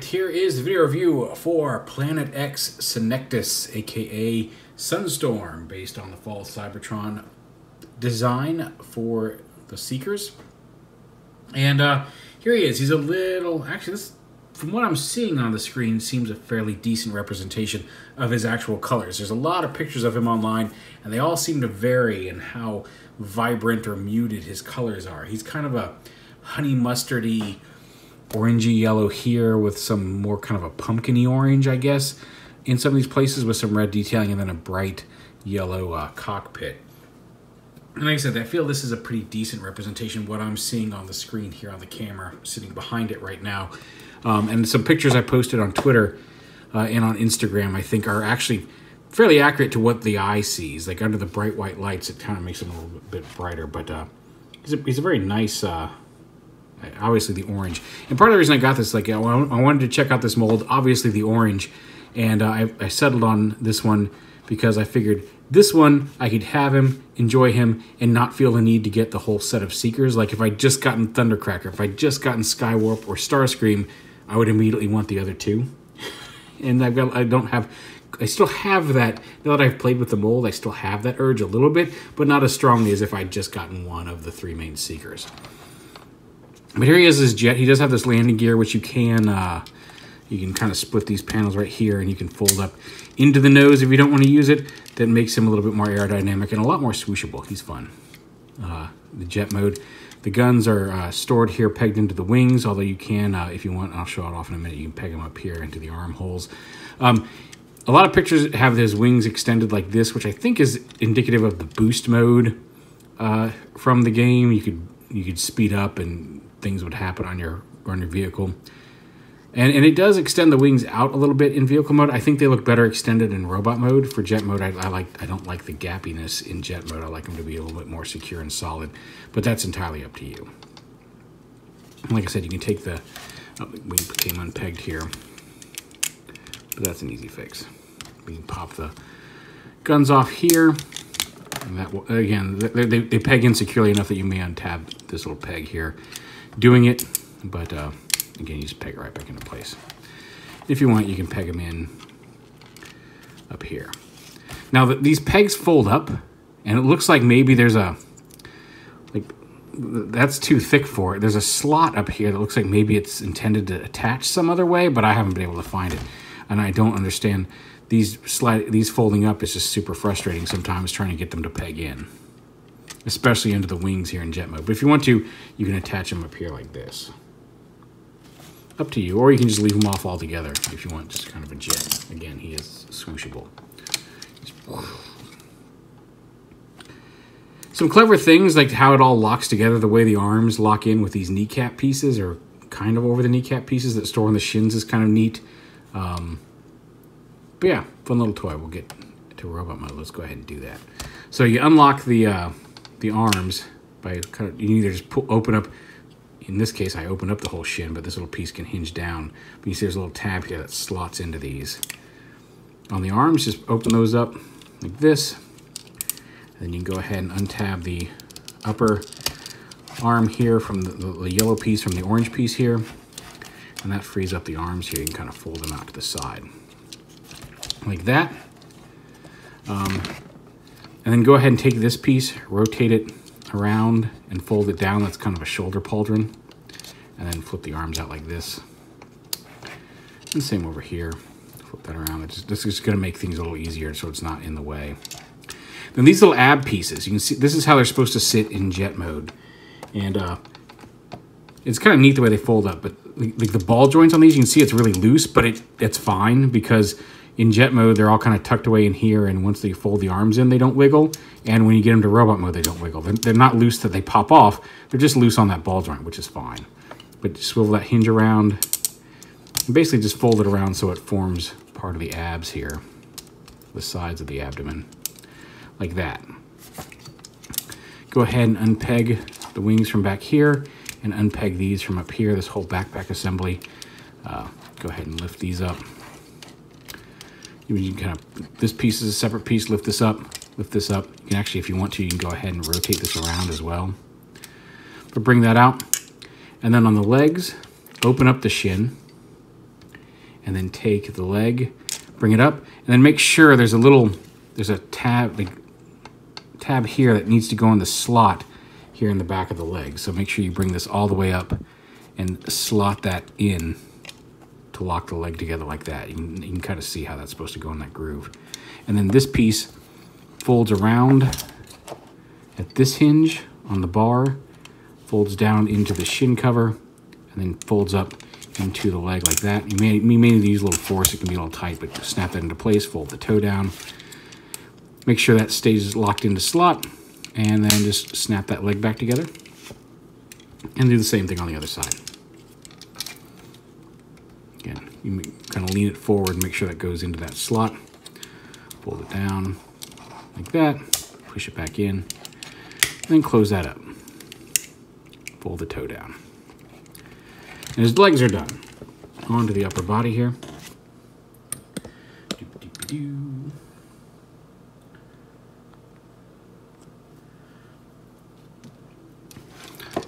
right, here is the video review for Planet X Senectus, aka Sunstorm, based on the Fall Cybertron design for the Seekers. And uh, here he is. He's a little. Actually, this, from what I'm seeing on the screen, seems a fairly decent representation of his actual colors. There's a lot of pictures of him online, and they all seem to vary in how vibrant or muted his colors are. He's kind of a honey mustardy orangey yellow here with some more kind of a pumpkiny orange, I guess, in some of these places with some red detailing and then a bright yellow uh, cockpit. And like I said, I feel this is a pretty decent representation what I'm seeing on the screen here on the camera, sitting behind it right now. Um, and some pictures I posted on Twitter uh, and on Instagram, I think, are actually fairly accurate to what the eye sees. Like under the bright white lights, it kind of makes them a little bit brighter. But uh, he's, a, he's a very nice uh, obviously the orange. And part of the reason I got this, like I wanted to check out this mold, obviously the orange, and uh, I, I, settled on this one because I figured this one I could have him, enjoy him, and not feel the need to get the whole set of Seekers. Like if I'd just gotten Thundercracker, if I'd just gotten Skywarp or Starscream, I would immediately want the other two. and I've got, I don't have, I still have that, now that I've played with the mold, I still have that urge a little bit, but not as strongly as if I'd just gotten one of the three main Seekers. But here he is his jet. He does have this landing gear, which you can uh, you can kind of split these panels right here, and you can fold up into the nose if you don't want to use it. That makes him a little bit more aerodynamic and a lot more swooshable. He's fun. Uh, the jet mode. The guns are uh, stored here, pegged into the wings, although you can, uh, if you want, I'll show it off in a minute, you can peg them up here into the armholes. Um, a lot of pictures have his wings extended like this, which I think is indicative of the boost mode uh, from the game. You could you could speed up and things would happen on your on your vehicle. And, and it does extend the wings out a little bit in vehicle mode. I think they look better extended in robot mode. For jet mode, I, I like I don't like the gappiness in jet mode. I like them to be a little bit more secure and solid. But that's entirely up to you. like I said, you can take the oh, wing came unpegged here, but that's an easy fix. We can pop the guns off here. And that again, they, they, they peg in securely enough that you may untab this little peg here doing it, but uh, again, you just peg it right back into place. If you want, you can peg them in up here. Now, the, these pegs fold up, and it looks like maybe there's a, like, that's too thick for it. There's a slot up here that looks like maybe it's intended to attach some other way, but I haven't been able to find it. And I don't understand these slide these folding up is just super frustrating sometimes trying to get them to peg in especially under the wings here in jet mode. But if you want to, you can attach them up here like this. Up to you, or you can just leave them off altogether if you want just kind of a jet. Again, he is swooshable. Some clever things like how it all locks together, the way the arms lock in with these kneecap pieces or kind of over the kneecap pieces that store on the shins is kind of neat. Um, but yeah, fun little toy. We'll get to robot mode. Let's go ahead and do that. So you unlock the uh, the arms by kind of, you either just pull, open up, in this case I open up the whole shin, but this little piece can hinge down. But you see there's a little tab here that slots into these. On the arms, just open those up like this. And then you can go ahead and untab the upper arm here from the, the, yellow piece from the orange piece here. And that frees up the arms here. You can kind of fold them out to the side. Like that. Um, and then go ahead and take this piece, rotate it around and fold it down. That's kind of a shoulder pauldron. And then flip the arms out like this. And same over here. Flip that around. Just, this is going to make things a little easier so it's not in the way. Then these little ab pieces, you can see this is how they're supposed to sit in jet mode. And uh, it's kind of neat the way they fold up, but like the ball joints on these, you can see it's really loose, but it it's fine because in jet mode, they're all kind of tucked away in here, and once they fold the arms in, they don't wiggle. And when you get them to robot mode, they don't wiggle. They're, they're not loose that they pop off. They're just loose on that ball joint, which is fine. But swivel that hinge around, and basically just fold it around so it forms part of the abs here, the sides of the abdomen, like that. Go ahead and unpeg the wings from back here, and unpeg these from up here, this whole backpack assembly. Uh, go ahead and lift these up you can kind of, this piece is a separate piece, lift this up, lift this up. You can actually, if you want to, you can go ahead and rotate this around as well. But bring that out. And then on the legs, open up the shin. and then take the leg, bring it up, and then make sure there's a little, there's a tab, like, tab here that needs to go in the slot here in the back of the leg. So make sure you bring this all the way up and slot that in to lock the leg together like that. You can, you can kind of see how that's supposed to go in that groove. And then this piece folds around at this hinge on the bar, folds down into the shin cover, and then folds up into the leg like that. You may, you may need to use a little force, it can be a little tight, but snap that into place, fold the toe down. Make sure that stays locked into slot, and then just snap that leg back together. And do the same thing on the other side. Again, you kind of lean it forward, make sure that goes into that slot. Fold it down like that, push it back in, and then close that up. Fold the toe down. And his legs are done. On to the upper body here.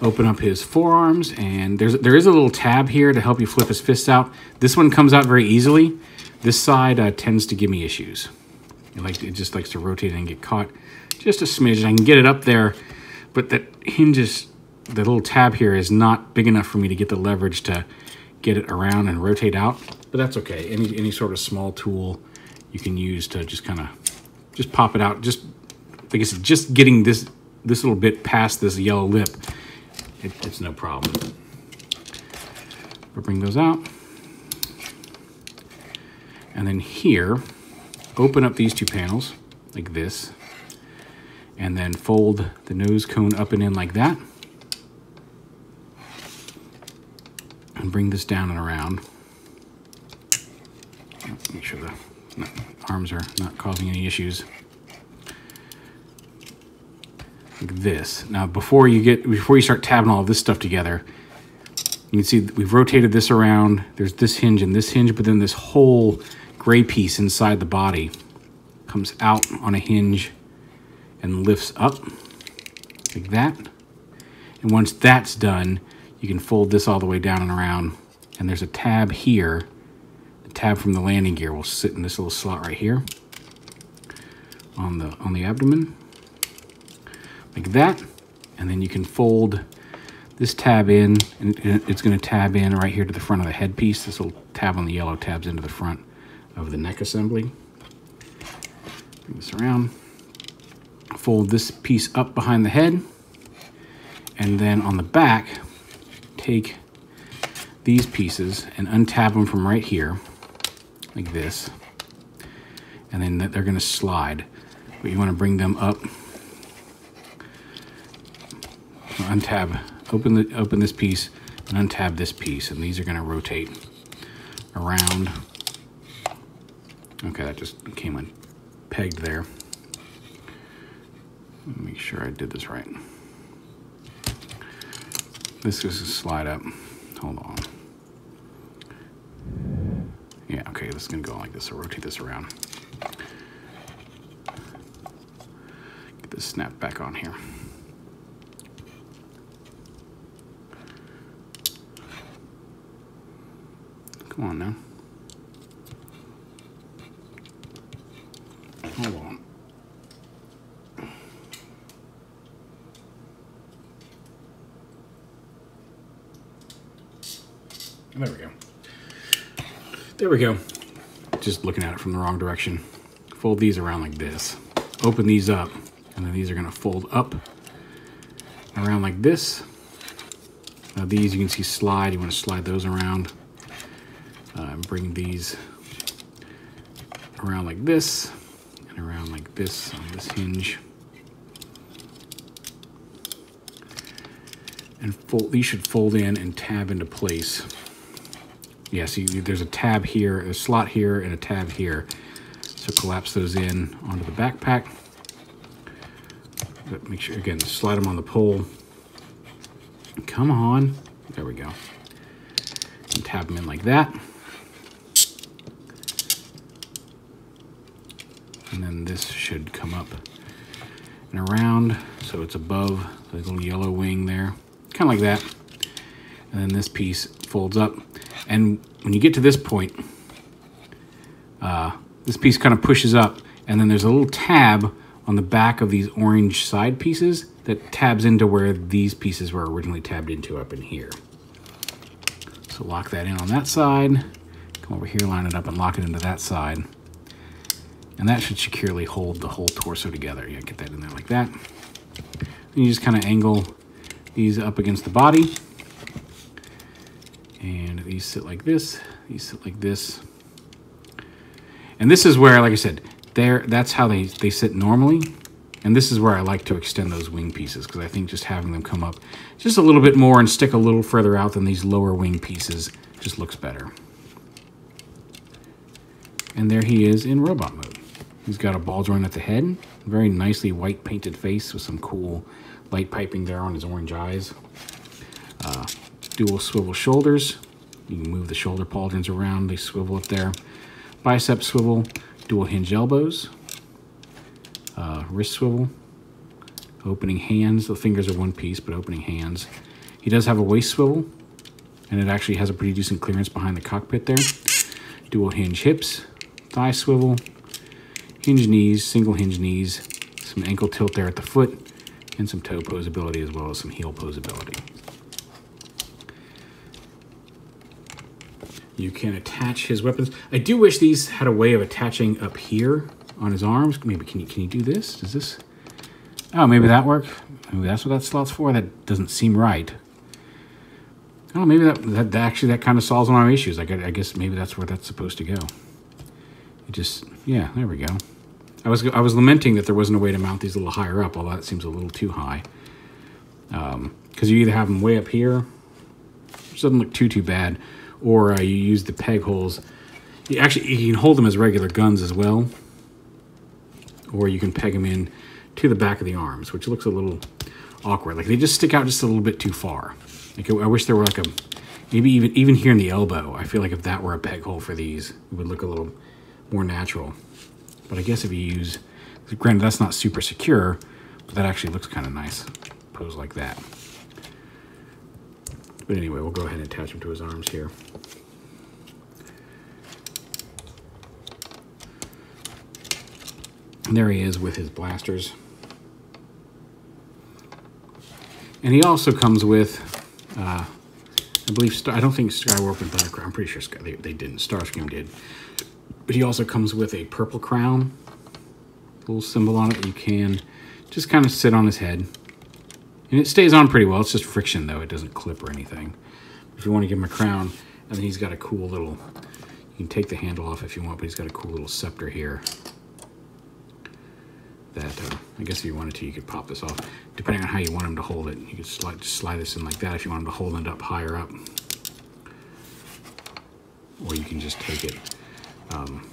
Open up his forearms, and there's there is a little tab here to help you flip his fists out. This one comes out very easily. This side uh, tends to give me issues. It, like, it just likes to rotate and get caught just a smidge. I can get it up there, but that hinges, the little tab here is not big enough for me to get the leverage to get it around and rotate out. But that's okay. Any, any sort of small tool you can use to just kind of, just pop it out. Just, like I said, just getting this, this little bit past this yellow lip, it, it's no problem. We'll bring those out. And then here, open up these two panels like this and then fold the nose cone up and in like that and bring this down and around make sure the arms are not causing any issues like this now before you get before you start tabbing all of this stuff together you can see we've rotated this around there's this hinge and this hinge but then this whole gray piece inside the body comes out on a hinge and lifts up like that. And once that's done, you can fold this all the way down and around. And there's a tab here. The tab from the landing gear will sit in this little slot right here on the on the abdomen like that. And then you can fold this tab in and it's going to tab in right here to the front of the headpiece. This little tab on the yellow tabs into the front of the neck assembly. Bring this around. Fold this piece up behind the head. And then on the back, take these pieces and untab them from right here, like this. And then they're gonna slide. But you wanna bring them up. Untab, open, the, open this piece and untab this piece. And these are gonna rotate around Okay, that just came on pegged there. Make sure I did this right. This is a slide up. Hold on. Yeah, okay, this is gonna go like this, so rotate this around. Get this snap back on here. Come on now. Hold on. There we go. There we go. Just looking at it from the wrong direction. Fold these around like this. Open these up, and then these are gonna fold up around like this. Now these you can see slide, you wanna slide those around. Bring these around like this and around like this on this hinge. And fold, these should fold in and tab into place. Yeah, see, there's a tab here, a slot here, and a tab here. So collapse those in onto the backpack. But make sure, again, slide them on the pole. Come on. There we go. And tab them in like that. And then this should come up and around so it's above the little yellow wing there kind of like that and then this piece folds up and when you get to this point uh, this piece kind of pushes up, and then there's a little tab on the back of these orange side pieces that tabs into where these pieces were originally tabbed into up in here. So lock that in on that side, come over here, line it up and lock it into that side. And that should securely hold the whole torso together. Yeah, get that in there like that. And you just kind of angle these up against the body. And these sit like this, these sit like this. And this is where, like I said, there that's how they, they sit normally. And this is where I like to extend those wing pieces because I think just having them come up just a little bit more and stick a little further out than these lower wing pieces just looks better. And there he is in robot mode. He's got a ball joint at the head, very nicely white painted face with some cool light piping there on his orange eyes. Uh, dual swivel shoulders. You can move the shoulder pauldrons around, they swivel up there. Bicep swivel, dual hinge elbows, uh, wrist swivel, opening hands. The fingers are one piece, but opening hands. He does have a waist swivel, and it actually has a pretty decent clearance behind the cockpit there. Dual hinge hips, thigh swivel, hinge knees, single hinge knees, some ankle tilt there at the foot, and some toe posability as well as some heel posability. You can attach his weapons. I do wish these had a way of attaching up here on his arms. Maybe can you can you do this? Does this? Oh, maybe that work. Maybe that's what that slot's for. That doesn't seem right. Oh, maybe that, that, actually that kind of solves one of my issues. I, I guess maybe that's where that's supposed to go. It just yeah, there we go. I was I was lamenting that there wasn't a way to mount these a little higher up, although that seems a little too high. Because um, you either have them way up here, which doesn't look too too bad, or uh, you use the peg holes. You actually you can hold them as regular guns as well, or you can peg them in to the back of the arms, which looks a little awkward. Like they just stick out just a little bit too far. Like I wish there were like a maybe even even here in the elbow. I feel like if that were a peg hole for these, it would look a little more natural. But I guess if you use, granted that's not super secure, but that actually looks kind of nice, pose like that. But anyway, we'll go ahead and attach him to his arms here. And there he is with his blasters. And he also comes with, uh, I believe, Star, I don't think Skywarp and Thundercraft, I'm pretty sure Sky, they, they didn't, Starscream did. But he also comes with a purple crown, little symbol on it. You can just kind of sit on his head. And it stays on pretty well. It's just friction, though. It doesn't clip or anything. If you want to give him a crown, and then he's got a cool little, you can take the handle off if you want, but he's got a cool little scepter here. That, uh, I guess if you wanted to, you could pop this off. Depending on how you want him to hold it, you could slide, just slide this in like that if you want him to hold it up higher up. Or you can just take it um,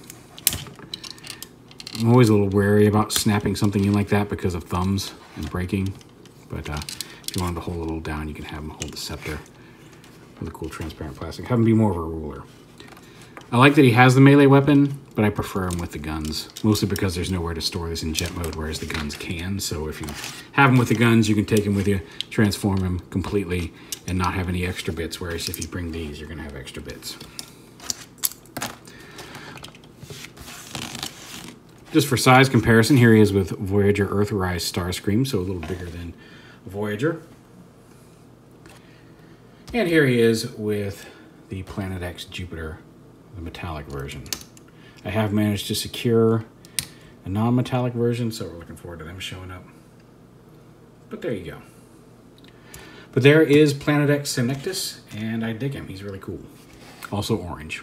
I'm always a little wary about snapping something in like that because of thumbs and breaking. But uh, if you want to hold a little down, you can have them hold the scepter with a cool transparent plastic. Have them be more of a ruler. I like that he has the melee weapon, but I prefer him with the guns. Mostly because there's nowhere to store this in jet mode, whereas the guns can. So if you have him with the guns, you can take him with you, transform him completely, and not have any extra bits. Whereas if you bring these, you're going to have extra bits. Just for size comparison, here he is with Voyager Earthrise Starscream, so a little bigger than Voyager. And here he is with the Planet X Jupiter, the metallic version. I have managed to secure a non-metallic version, so we're looking forward to them showing up. But there you go. But there is Planet X Senectus, and I dig him. He's really cool. Also orange.